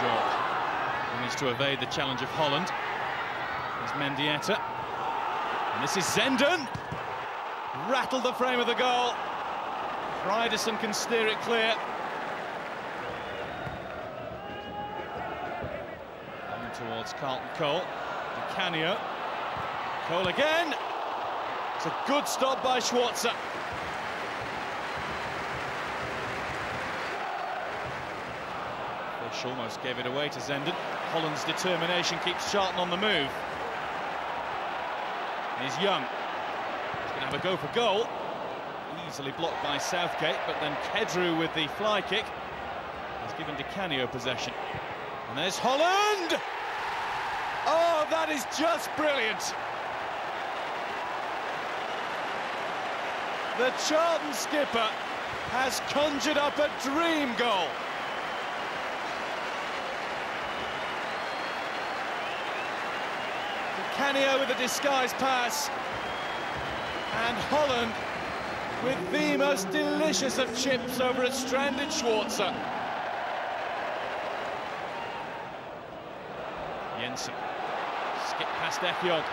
George managed to evade the challenge of Holland. There's Mendieta. And this is Zenden. Rattled the frame of the goal. Hreidarsson can steer it clear. Coming towards Carlton Cole. Di Canio. Cole again. It's a good stop by Schwarzer. Fish almost gave it away to Zenden. Holland's determination keeps Charlton on the move. He's Young. He's going to have a go for goal. Easily blocked by Southgate, but then Queudrue with the fly kick has given Di Canio possession. And there's Holland! Oh, that is just brilliant! The Charlton skipper has conjured up a dream goal. Canio with a disguised pass. And Holland with the most delicious of chips over a stranded Schwarzer. Jensen. Skip past Ehiogu.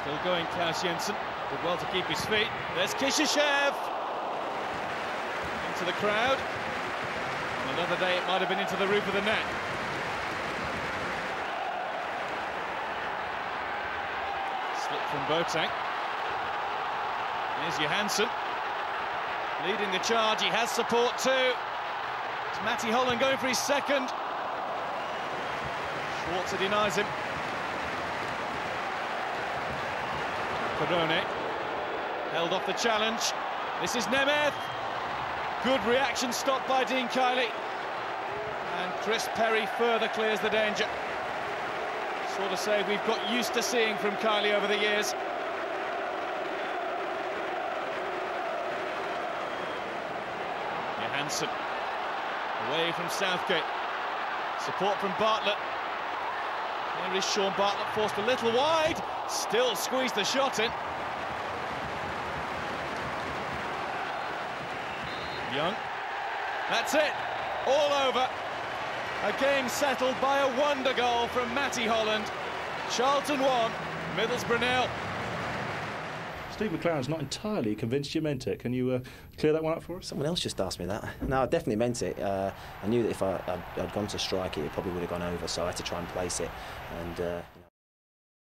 Still going Claus Jensen. Did well to keep his feet. There's Kishishev. Into the crowd. And another day it might have been into the roof of the net. Slip from Boateng. Here's Johansson. Leading the charge, he has support too. It's Matty Holland going for his second. Schwarzer denies him. Perrone held off the challenge. This is Nemeth. Good reaction stopped by Dean Kiely. And Chris Perry further clears the danger. Sort of say we've got used to seeing from Kiely over the years. Johansson away from Southgate. Support from Bartlett. There is Shaun Bartlett forced a little wide. Still squeezed the shot in. Young. That's it. All over. A game settled by a wonder goal from Matty Holland. Charlton 1, Middlesbrough nil. Steve McClaren's not entirely convinced you meant it. Can you uh, clear that one up for us? Someone else just asked me that. No, I definitely meant it. Uh, I knew that if I, had gone to strike it, it probably would have gone over, so I had to try and place it. And uh,